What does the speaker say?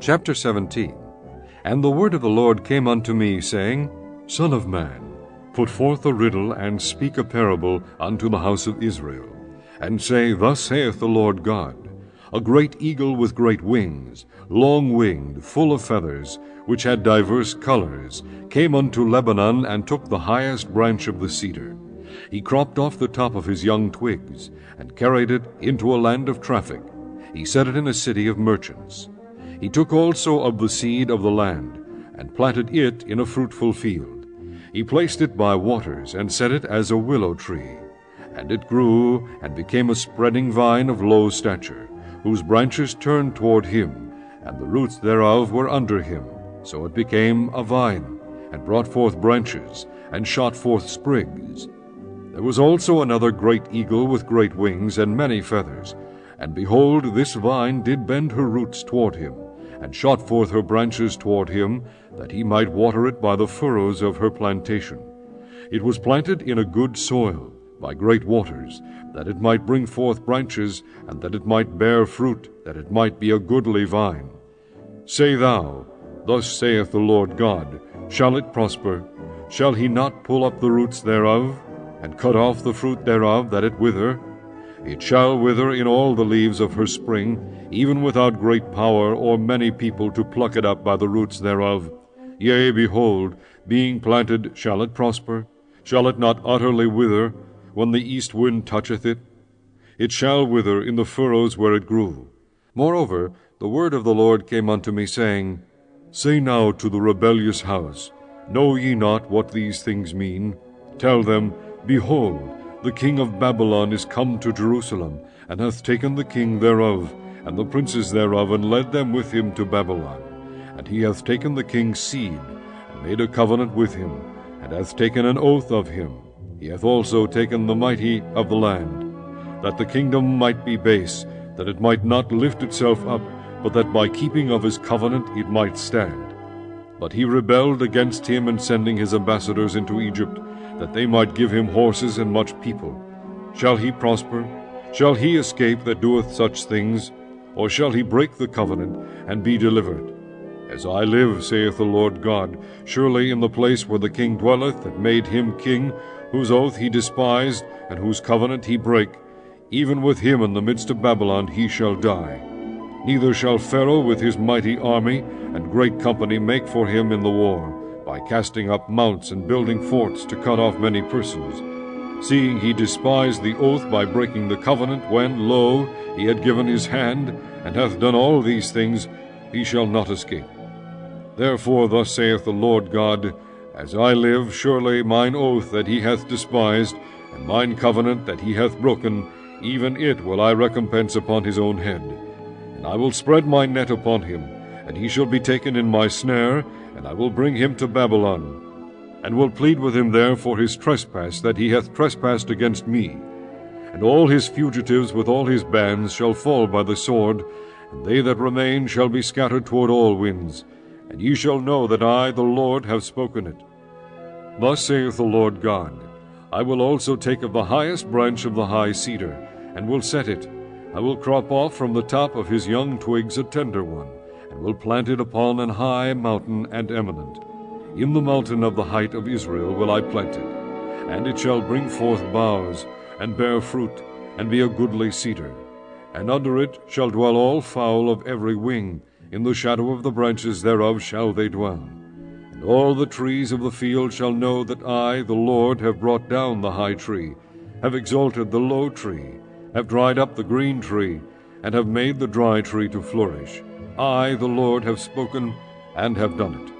Chapter 17 And the word of the Lord came unto me, saying, Son of man, put forth a riddle, and speak a parable unto the house of Israel, and say, Thus saith the Lord God, A great eagle with great wings, long winged, full of feathers, which had divers colors, came unto Lebanon, and took the highest branch of the cedar. He cropped off the top of his young twigs, and carried it into a land of traffic. He set it in a city of merchants. He took also of the seed of the land, and planted it in a fruitful field. He placed it by waters, and set it as a willow tree. And it grew, and became a spreading vine of low stature, whose branches turned toward him, and the roots thereof were under him. So it became a vine, and brought forth branches, and shot forth sprigs. There was also another great eagle with great wings and many feathers. And behold, this vine did bend her roots toward him, and shot forth her branches toward him, that he might water it by the furrows of her plantation. It was planted in a good soil, by great waters, that it might bring forth branches, and that it might bear fruit, that it might be a goodly vine. Say thou, Thus saith the Lord God, Shall it prosper? Shall he not pull up the roots thereof, and cut off the fruit thereof, that it wither? It shall wither in all the leaves of her spring, even without great power or many people to pluck it up by the roots thereof. Yea, behold, being planted, shall it prosper? Shall it not utterly wither, when the east wind toucheth it? It shall wither in the furrows where it grew. Moreover, the word of the Lord came unto me, saying, Say now to the rebellious house, Know ye not what these things mean? Tell them, Behold, the king of Babylon is come to Jerusalem, and hath taken the king thereof, and the princes thereof, and led them with him to Babylon. And he hath taken the king's seed, and made a covenant with him, and hath taken an oath of him. He hath also taken the mighty of the land, that the kingdom might be base, that it might not lift itself up, but that by keeping of his covenant it might stand. But he rebelled against him in sending his ambassadors into Egypt, that they might give him horses and much people. Shall he prosper? Shall he escape that doeth such things? Or shall he break the covenant, and be delivered? As I live, saith the Lord God, surely in the place where the king dwelleth, that made him king, whose oath he despised, and whose covenant he brake, even with him in the midst of Babylon he shall die. Neither shall Pharaoh with his mighty army and great company make for him in the war, by casting up mounts and building forts to cut off many persons. Seeing he despised the oath by breaking the covenant, when, lo, he had given his hand, and hath done all these things, he shall not escape. Therefore thus saith the Lord God, As I live, surely mine oath that he hath despised, and mine covenant that he hath broken, even it will I recompense upon his own head. And I will spread my net upon him, and he shall be taken in my snare, and I will bring him to Babylon, and will plead with him there for his trespass that he hath trespassed against me. And all his fugitives with all his bands shall fall by the sword, and they that remain shall be scattered toward all winds. And ye shall know that I, the Lord, have spoken it. Thus saith the Lord God, I will also take of the highest branch of the high cedar, and will set it. I will crop off from the top of his young twigs a tender one, will plant it upon an high mountain and eminent. In the mountain of the height of Israel will I plant it, and it shall bring forth boughs, and bear fruit, and be a goodly cedar. And under it shall dwell all fowl of every wing, in the shadow of the branches thereof shall they dwell. And all the trees of the field shall know that I, the Lord, have brought down the high tree, have exalted the low tree, have dried up the green tree, and have made the dry tree to flourish. I, the Lord, have spoken and have done it.